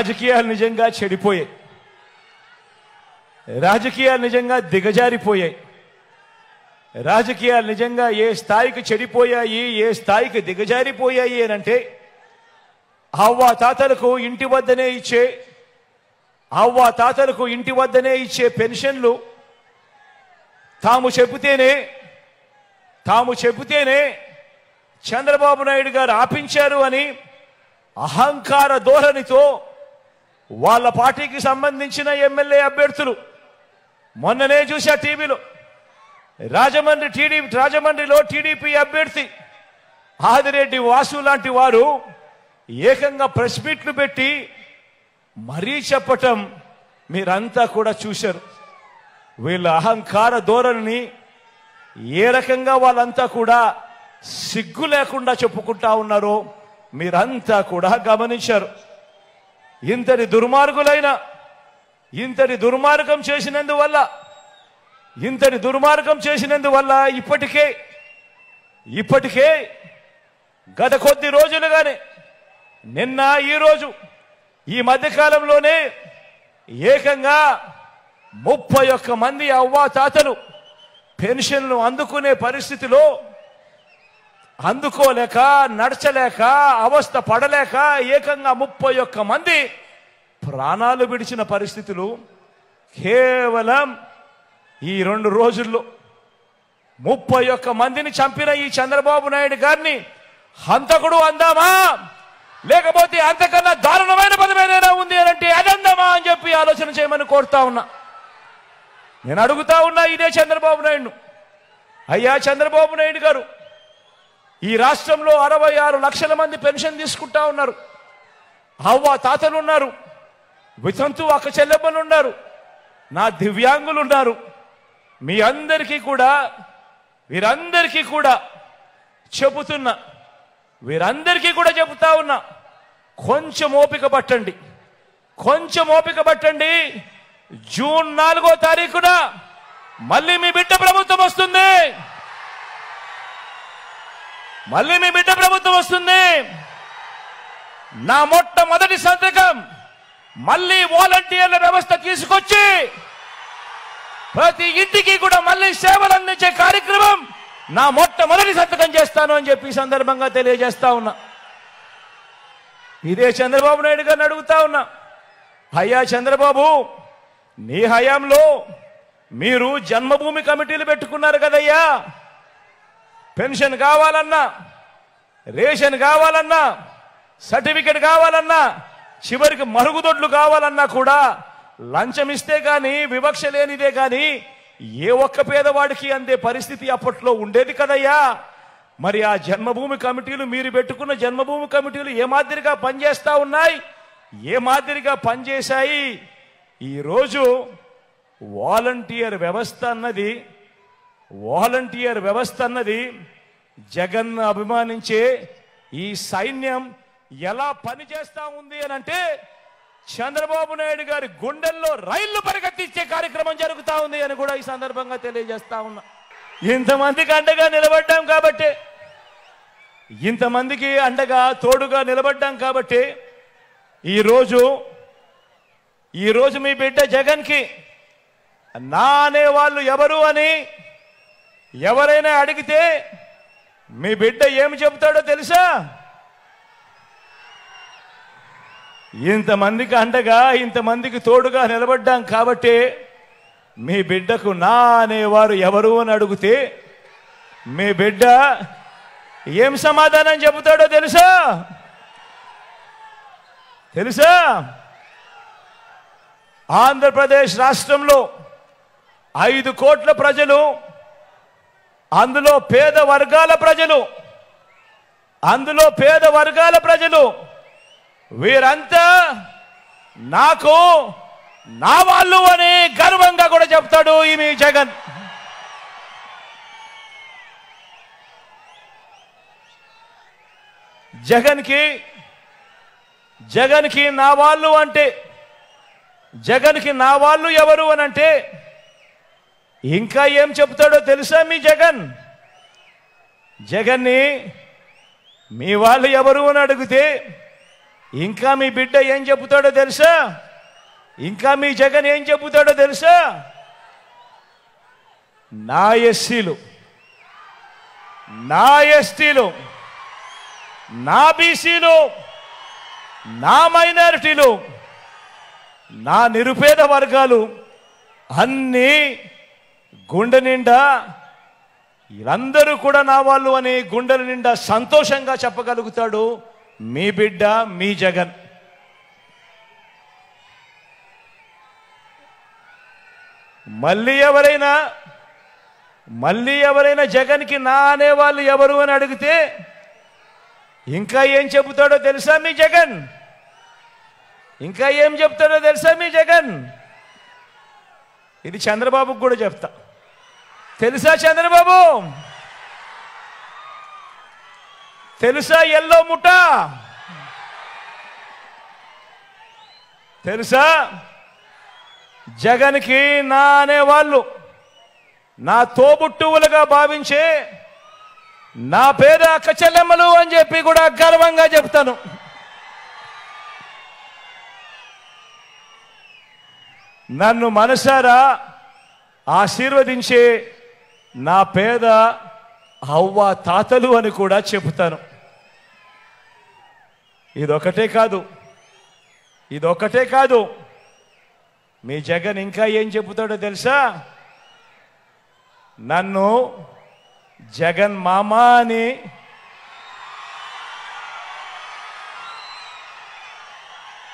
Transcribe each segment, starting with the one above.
రాజకీయాలు నిజంగా చెడిపోయాయి. రాజకీయాలు నిజంగా దిగజారిపోయాయి. రాజకీయాలు నిజంగా ఏ స్థాయికి చెడిపోయాయి ఏ స్థాయికి దిగజారిపోయాయి అనంటే అవ్వ తాతలకు ఇంటి వద్దనే ఇచ్చే అవ్వ తాతలకు ఇంటి వద్దనే ఇచ్చే పెన్షన్లు తాము చెబితేనే తాము చెబితేనే చంద్రబాబు నాయుడు గారు ఆపించారు అని అహంకార ధోరణితో వాళ్ళ పార్టీకి సంబంధించిన ఎమ్మెల్యే అభ్యర్థులు. మొన్ననే చూసా టీవీలో. రాజమండ్రి టీడీపీ రాజమండ్రిలో టీడీపీ అభ్యర్థి ఆదిరెడ్డి వాసు లాంటి వారు ఏకంగా ప్రెస్ మీట్లు పెట్టి మరీ చెప్పటం మీరంతా కూడా చూశారు. వీళ్ళ అహంకార ధోరణిని ఏ రకంగా వాళ్ళంతా కూడా సిగ్గు లేకుండా చెప్పుకుంటా ఉన్నారో మీరంతా కూడా గమనించారు. ఇంతటి దుర్మార్గులైన ఇంతటి దుర్మార్గం చేసినందువల్ల ఇంతటి దుర్మార్గం చేసినందువల్ల ఇప్పటికే ఇప్పటికే గత కొద్ది రోజులుగానే నిన్న ఈరోజు ఈ మధ్యకాలంలోనే ఏకంగా ముప్పై ఒక్క మంది అవ్వా తాతలు పెన్షన్లు అందుకునే పరిస్థితిలో అందుకోలేక నడచలేక అవస్థ పడలేక ఏకంగా ముప్పై ఒక్క మంది ప్రాణాలు విడిచిన పరిస్థితులు కేవలం ఈ రెండు రోజుల్లో. ముప్పై ఒక్క మందిని చంపిన ఈ చంద్రబాబు నాయుడు గారిని హంతకుడు అందామా? లేకపోతే అంతకన్నా దారుణమైన పదమేదైనా ఉంది అని అంటే అదందామా అని చెప్పి ఆలోచన చేయమని కోరుతా ఉన్నా. నేను అడుగుతా ఉన్నా ఇదే చంద్రబాబు నాయుడు అయ్యా చంద్రబాబు నాయుడు గారు ఈ రాష్ట్రంలో అరవై ఆరు లక్షల మంది పెన్షన్ తీసుకుంటా ఉన్నారు. అవ్వ తాతలు ఉన్నారు. వితంతు అక్క చెల్లెమ్మలు ఉన్నారు. నా దివ్యాంగులు ఉన్నారు. మీ అందరికీ కూడా వీరందరికీ కూడా చెబుతున్నా వీరందరికీ కూడా చెబుతా ఉన్నా కొంచెం ఓపిక పట్టండి. కొంచెం ఓపిక పట్టండి. జూన్ నాలుగో తారీఖున మళ్ళీ మీ బిడ్డ ప్రభుత్వం వస్తుంది. మళ్ళీ మీ బిడ్డ ప్రభుత్వం వస్తుంది. నా మొట్టమొదటి సంతకం మళ్ళీ వాలంటీర్ల వ్యవస్థ తీసుకొచ్చి ప్రతి ఇంటికి కూడా మళ్ళీ సేవలు అందించే కార్యక్రమం నా మొట్టమొదటి సంతకం చేస్తాను అని చెప్పి సందర్భంగా తెలియజేస్తా ఉన్నా. ఇదే చంద్రబాబు నాయుడు గారిని అడుగుతా ఉన్నా. అయ్యా చంద్రబాబు నీ హయాంలో మీరు జన్మభూమి కమిటీలు పెట్టుకున్నారు కదయ్యా. పెన్షన్ కావాలన్నా రేషన్ కావాలన్నా సర్టిఫికెట్ కావాలన్నా చివరికి మరుగుదొడ్లు కావాలన్నా కూడా లంచం ఇస్తే కానీ వివక్ష లేనిదే కానీ ఏ ఒక్క పేదవాడికి అందే పరిస్థితి అప్పట్లో ఉండేది కదయ్యా. మరి ఆ జన్మభూమి కమిటీలు మీరు పెట్టుకున్న జన్మభూమి కమిటీలు ఏ మాదిరిగా పనిచేస్తా ఉన్నాయి? ఏ మాదిరిగా పనిచేశాయి? ఈరోజు వాలంటీర్ వ్యవస్థ అన్నది వాలంటీర్ వ్యవస్థ అన్నది జగన్ అభిమానించే ఈ సైన్యం ఎలా పనిచేస్తా ఉంది అని అంటే చంద్రబాబు నాయుడు గారి గుండెల్లో రైళ్ళు పరిగెత్తిచ్చే కార్యక్రమం జరుగుతా ఉంది అని కూడా ఈ సందర్భంగా తెలియజేస్తా ఉన్నా. ఇంతమందికి అండగా నిలబడ్డాం కాబట్టి ఇంతమందికి అండగా తోడుగా నిలబడ్డాం కాబట్టి ఈరోజు ఈరోజు మీ బిడ్డ జగన్కి నా అనే వాళ్ళు ఎవరు అని ఎవరైనా అడిగితే మీ బిడ్డ ఏమి చెబుతాడో తెలుసా? ఇంతమందికి అండగా ఇంతమందికి తోడుగా నిలబడ్డాం కాబట్టి మీ బిడ్డకు నా అనేవారు ఎవరు అని అడిగితే మీ బిడ్డ ఏం సమాధానం చెబుతాడో తెలుసా? తెలుసా? ఆంధ్రప్రదేశ్ రాష్ట్రంలో ఐదు కోట్ల ప్రజలు అందులో పేద వర్గాల ప్రజలు అందులో పేద వర్గాల ప్రజలు వీరంతా నాకు నా వాళ్ళు అని గర్వంగా కూడా చెప్తాడు ఈమె జగన్. జగన్కి జగన్కి నా వాళ్ళు అంటే జగన్కి నా వాళ్ళు ఎవరు అని అంటే ఇంకా ఏం చెప్తాడో తెలుసా మీ జగన్? జగన్ని మీ వాళ్ళు ఎవరు అని అడిగితే ఇంకా మీ బిడ్డ ఏం చెబుతాడో తెలుసా? ఇంకా మీ జగన్ ఏం చెబుతాడో తెలుసా? నా ఎస్సీలు నా ఎస్టీలు నా బీసీలు నా మైనారిటీలు నా నిరుపేద వర్గాలు అన్నీ గుండె నిండా వీళ్ళందరూ కూడా నా వాళ్ళు అని గుండెల నిండా సంతోషంగా చెప్పగలుగుతాడు మీ బిడ్డ మీ జగన్. మళ్ళీ ఎవరైనా మళ్ళీ ఎవరైనా జగన్కి నా అనేవాళ్ళు ఎవరు అని అడిగితే ఇంకా ఏం చెబుతాడో తెలుసా మీ జగన్? ఇంకా ఏం చెప్తాడో తెలుసా మీ జగన్? ఇది చంద్రబాబుకు కూడా చెప్తా. తెలుసా చంద్రబాబు? తెలుసా ఎల్లో ముఠ? తెలుసా? జగన్కి నా అనేవాళ్ళు నా తోబుట్టువులుగా భావించే నా పేరు అక్క చెల్లెమ్మలు అని చెప్పి కూడా గర్వంగా చెప్తాను. నన్ను మనసారా ఆశీర్వదించే నా పేద అవ్వ తాతలు అని కూడా చెబుతాను. ఇదొకటే కాదు. ఇదొకటే కాదు. మీ జగన్ ఇంకా ఏం చెబుతాడో తెలుసా? నన్ను జగన్ మామ అని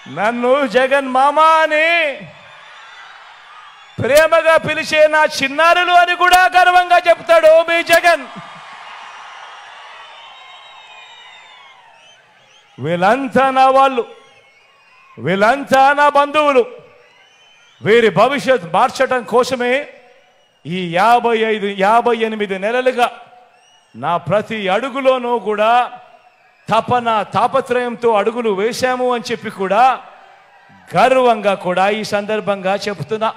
నన్ను జగన్ మామ అని ప్రేమగా పిలిచే నా చిన్నారులు అని కూడా గర్వంగా చెప్తాడు మీ జగన్. వీళ్ళంతా నా వాళ్ళు. వీళ్ళంతా నా బంధువులు. వీరి భవిష్యత్ మార్చడం కోసమే ఈ యాభై ఐదు యాభై ఎనిమిది నెలలుగా నా ప్రతి అడుగులోనూ కూడా తపన తాపత్రయంతో అడుగులు వేశాము అని చెప్పి కూడా గర్వంగా కూడా ఈ సందర్భంగా చెబుతున్నా